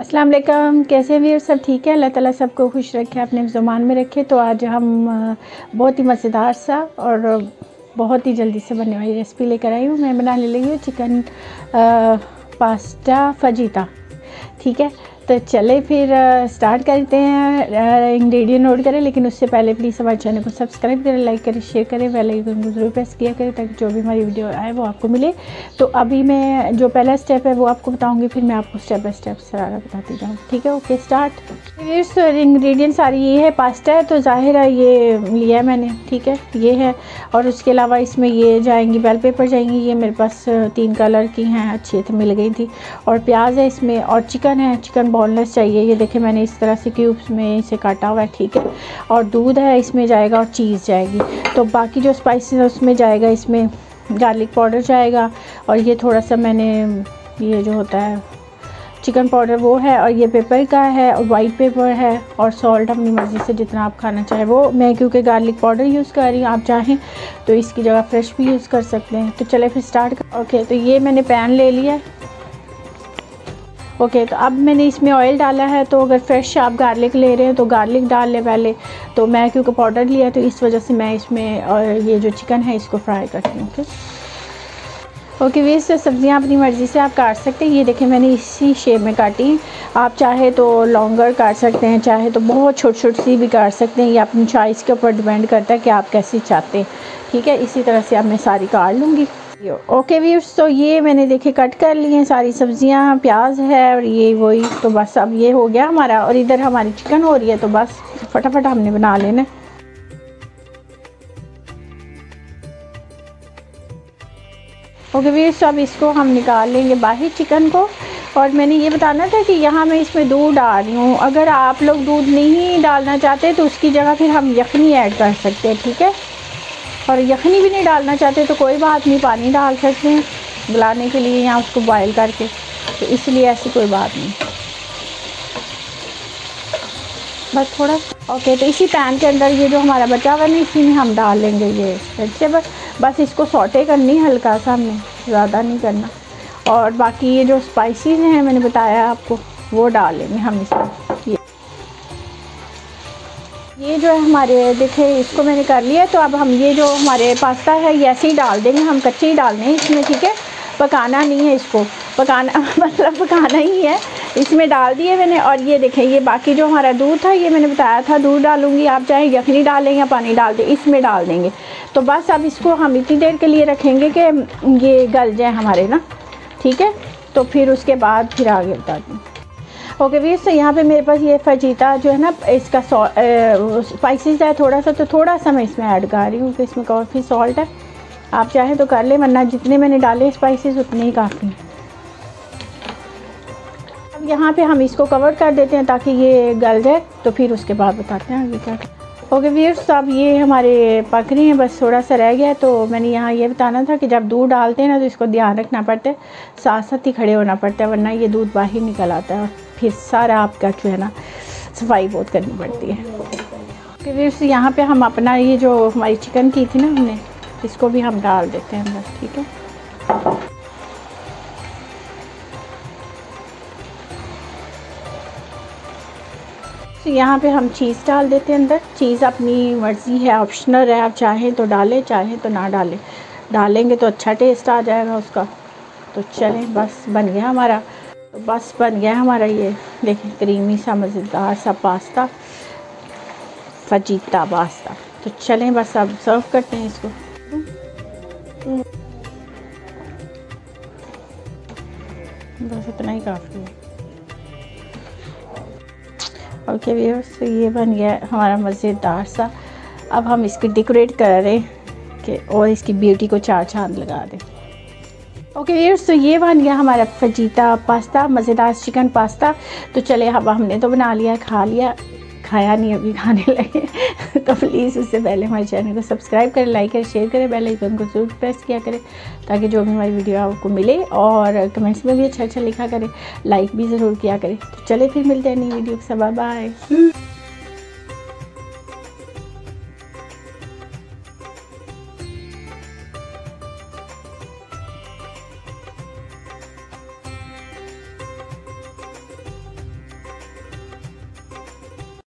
अस्सलाम वालेकुम कैसे वीर? सब ठीक है? अल्लाह ताला सबको खुश रखे अपने ज़ुबान में रखे। तो आज हम बहुत ही मज़ेदार सा और बहुत ही जल्दी से बनने वाली रेसिपी लेकर आई हूँ। मैं बनाने लगी हूँ चिकन आ, पास्ता फजीता। ठीक है? तो चले फिर स्टार्ट करते हैं इंग्रेडिएंट नोट करें, लेकिन उससे पहले प्लीज़ हमारे चैनल को सब्सक्राइब करें लाइक करें शेयर करें बेल आइकन को ज़रूर प्रेस किया करें ताकि जो भी हमारी वीडियो आए वो आपको मिले। तो अभी मैं जो पहला स्टेप है वो आपको बताऊँगी, फिर मैं आपको स्टेप बाई स्टेप सारा बताती जाऊँ। ठीक है? ओके स्टार्ट फिर इंग्रेडिएंट सारी, ये है पास्ता है तो ज़ाहिर है ये लिया है मैंने। ठीक है? ये है, और उसके अलावा इसमें ये जाएँगी बेल पेपर जाएँगी, ये मेरे पास तीन कलर की हैं, अच्छी तो मिल गई थी। और प्याज है इसमें, और चिकन है चिकन बोनलेस चाहिए। ये देखें मैंने इस तरह से क्यूब्स में इसे काटा हुआ है, ठीक है? और दूध है, इसमें जाएगा और चीज़ जाएगी। तो बाकी जो स्पाइसेस उसमें जाएगा, इसमें गार्लिक पाउडर जाएगा। और ये थोड़ा सा मैंने, ये जो होता है चिकन पाउडर वो है, और ये पेपर का है, और वाइट पेपर है, और सॉल्ट अपनी मर्ज़ी से जितना आप खाना चाहें। वो मैं क्योंकि गार्लिक पाउडर यूज़ कर रही हूँ, आप चाहें तो इसकी जगह फ्रेश भी यूज़ कर सकते हैं। तो चले फिर स्टार्ट कर ओके तो ये मैंने पैन ले लिया ओके तो अब मैंने इसमें ऑयल डाला है तो अगर फ्रेश आप गार्लिक ले रहे हैं तो गार्लिक डाल लें पहले। तो मैं क्योंकि पाउडर लिया तो इस वजह से मैं इसमें ये जो चिकन है, इसको फ्राई करती हूँ ओके ओके वे से सब्ज़ियाँ अपनी मर्ज़ी से आप काट सकते हैं। ये देखें, मैंने इसी शेप में काटी। आप चाहे तो लॉन्गर काट सकते हैं, चाहे तो बहुत छोटी छोटी सी भी काट सकते हैं। ये अपनी चॉइस के ऊपर डिपेंड करता है कि आप कैसी चाहते हैं। ठीक है, इसी तरह से अब मैं सारी काट लूँगी। ओके व्यूर्स तो ये मैंने देखे कट कर लिए हैं सारी सब्ज़ियाँ, प्याज है और ये वही तो बस अब ये हो गया हमारा और इधर हमारी चिकन हो रही है तो बस फटाफट हमने बना लेना। ओके व्यूर्स तो अब इसको हम निकाल लेंगे बाहर चिकन को। और मैंने ये बताना था कि यहाँ मैं इसमें दूध डाल रही हूँ। अगर आप लोग दूध नहीं डालना चाहते तो उसकी जगह फिर हम यखनी ऐड कर सकते हैं, ठीक है? और यखनी भी नहीं डालना चाहते तो कोई बात नहीं, पानी डाल सकते हैं, गलाने के लिए या उसको बॉयल करके तो इसलिए ऐसी कोई बात नहीं। बस थोड़ा ओके तो इसी पैन के अंदर ये जो हमारा बचा हुआ है इसी में हम डाल लेंगे ये वेजिटेबल बस इसको सॉटे करनी हल्का सा हमने, ज़्यादा नहीं करना। और बाकी ये जो स्पाइसीज हैं, मैंने बताया आपको, वो डाल लेंगे हम इसमें। ये जो है हमारे देखे इसको मैंने कर लिया तो अब हम ये जो हमारे पास्ता है, ये ऐसे ही डाल देंगे, हम कच्चे ही डाल दें इसमें, ठीक है? पकाना नहीं है इसको, पकाना मतलब पकाना ही है। इसमें डाल दिए मैंने, और ये देखें ये बाकी जो हमारा दूध था, ये मैंने बताया था, दूध डालूँगी, आप चाहे यखनी डालें या पानी डाल दें, इसमें डाल देंगे। तो बस अब इसको हम इतनी देर के लिए रखेंगे कि ये गल जाए हमारे, ना? ठीक है? तो फिर उसके बाद फिर आगे बता दूँ। ओके, वीर तो यहाँ पे मेरे पास ये फजीता जो है ना, इसका स्पाइसेस है थोड़ा सा तो थोड़ा सा मैं इसमें ऐड कर रही हूँ कि इसमें काफ़ी सॉल्ट है। आप चाहें तो कर लें, वरना जितने मैंने डाले स्पाइसेस उतने ही काफ़ी अब यहाँ पे हम इसको कवर कर देते हैं ताकि ये गल जाए तो फिर उसके बाद बताते हैं आगे क्या ओके वीर्स अब ये हमारे पक रही हैं, बस थोड़ा सा रह गया तो मैंने यहाँ ये बताना था कि जब दूध डालते हैं ना तो इसको ध्यान रखना पड़ता है साथ साथ ही खड़े होना पड़ता है, वरना ये दूध बाहर निकल आता है। फिर सारा आपका जो है ना सफ़ाई बहुत करनी पड़ती है। फिर यहाँ पे हम अपना ये जो हमारी चिकन की थी ना हमने, इसको भी हम डाल देते हैं बस, ठीक है? तो यहाँ पे हम चीज़ डाल देते हैं अंदर। चीज़ अपनी मर्ज़ी है ऑप्शनल है, आप चाहें तो डालें, चाहें तो ना डालें। डालेंगे तो अच्छा टेस्ट आ जाएगा उसका। तो चलें, बस बन गया हमारा। तो बस बन गया हमारा ये। देखें, क्रीमी सा, मज़ेदार सा पास्ता, फजीता पास्ता। तो चलें बस अब सर्व करते हैं इसको। बस इतना ही काफ़ी है। ओके व्यूअर्स तो ये बन गया हमारा मज़ेदार सा। अब हम इसकी डेकोरेट कर रहे हैं कि और इसकी ब्यूटी को चार चाँद लगा दें। ओके व्यूअर्स तो ये बन गया हमारा फजीता पास्ता, मज़ेदार चिकन पास्ता। तो चले, अब हमने तो बना लिया, खा लिया। खाया नहीं, अभी खाने लगे। तो प्लीज़ उससे पहले हमारे चैनल को सब्सक्राइब करें लाइक करें शेयर करें बेल आइकन को ज़रूर प्रेस किया करें, ताकि जो भी हमारी वीडियो आपको मिले और कमेंट्स में भी अच्छा अच्छा लिखा करें। लाइक भी ज़रूर किया करें। तो चले, फिर मिलते हैं नई वीडियो के सब बाय